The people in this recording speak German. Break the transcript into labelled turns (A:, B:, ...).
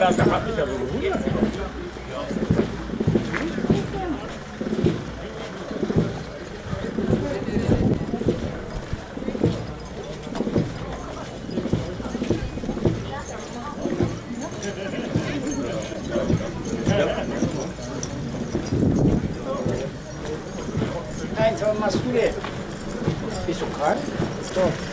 A: Ja, da hab ich aber gewundert.
B: Heinz, was machst du denn? Bist du krank? So.